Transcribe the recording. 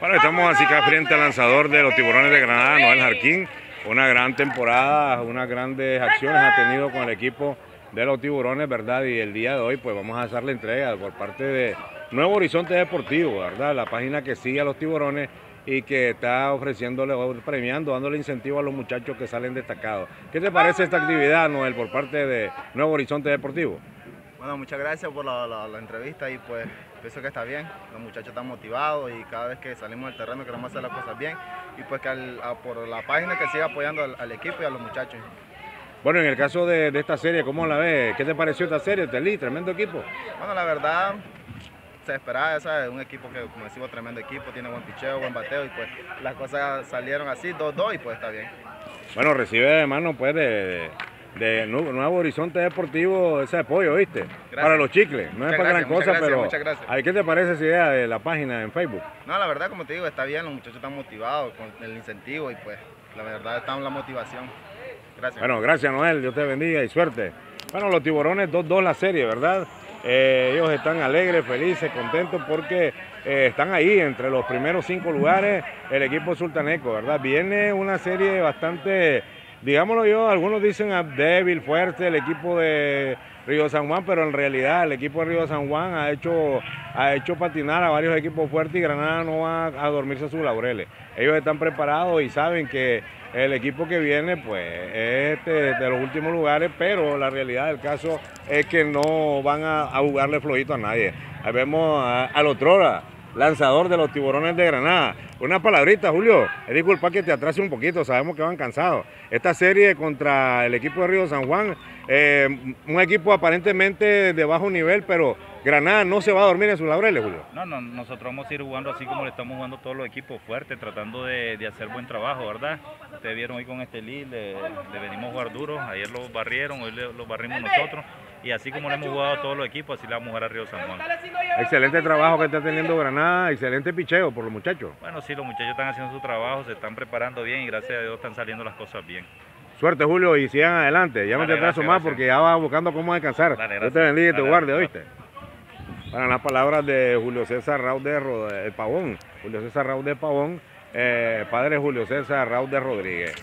Bueno, estamos así acá frente al lanzador de los tiburones de Granada, Noel Jarquín. Una gran temporada, unas grandes acciones ha tenido con el equipo de los tiburones, ¿verdad? Y el día de hoy pues vamos a hacer la entrega por parte de Nuevo Horizonte Deportivo, ¿verdad? La página que sigue a los tiburones y que está ofreciéndole, premiando, dándole incentivo a los muchachos que salen destacados. ¿Qué te parece esta actividad, Noel, por parte de Nuevo Horizonte Deportivo? Bueno, muchas gracias por la, entrevista y pues pienso que está bien. Los muchachos están motivados y cada vez que salimos del terreno queremos hacer las cosas bien y pues que por la página que siga apoyando al, equipo y a los muchachos. Bueno, en el caso de, esta serie, ¿cómo la ves? ¿Qué te pareció esta serie, Telí? Tremendo equipo. Bueno, la verdad, se esperaba, ¿sabes? Un equipo que, como decimos, tremendo equipo, tiene buen picheo, buen bateo y pues las cosas salieron así, 2-2 y pues está bien. Bueno, recibe de mano pues de, de Nuevo Horizonte Deportivo ese apoyo, ¿viste? Para los chicles, no es para gran cosa, pero ¿qué te parece esa idea de la página en Facebook? No, la verdad, como te digo, está bien, los muchachos están motivados con el incentivo y pues la verdad está en la motivación. Gracias. Bueno, gracias Noel, Dios te bendiga y suerte. Bueno, los tiburones 2-2 la serie, ¿verdad? Eh, ellos están alegres, felices, contentos porque eh, están ahí entre los primeros cinco lugares el equipo sultaneco, ¿verdad? Viene una serie bastante digámoslo yo, algunos dicen débil, fuerte el equipo de Río San Juan, pero en realidad el equipo de Río San Juan ha hecho, ha hecho patinar a varios equipos fuertes y Granada no va a dormirse a sus laureles. Ellos están preparados y saben que el equipo que viene pues es este, de los últimos lugares, pero la realidad del caso es que no van a, jugarle flojito a nadie. Ahí vemos a, a Lotrora, lanzador de los tiburones de Granada. Una palabrita, Julio. Es disculpa que te atrase un poquito, sabemos que van cansados. Esta serie contra el equipo de Río San Juan, eh, un equipo aparentemente de bajo nivel, pero Granada no se va a dormir en sus laureles, Julio. No, no, nosotros vamos a ir jugando así como le estamos jugando todos los equipos fuertes, tratando de, hacer buen trabajo, ¿verdad? Ustedes vieron hoy con este lead, le, venimos a jugar duro, ayer lo barrieron, hoy lo barrimos nosotros y así como le hemos jugado a todos los equipos, así le vamos a jugar a Río San Juan. Excelente trabajo que está teniendo Granada, excelente picheo por los muchachos. Bueno, sí, los muchachos están haciendo su trabajo, se están preparando bien y gracias a Dios están saliendo las cosas bien. Suerte Julio y sigan adelante, ya no te atraso más porque ya vas buscando cómo descansar. Yo te bendiga y te guarde, ¿oíste? Para las palabras de Julio César Raúl de, Pavón, Julio César Raúl de Pavón, eh, padre Julio César Raúl de Rodríguez.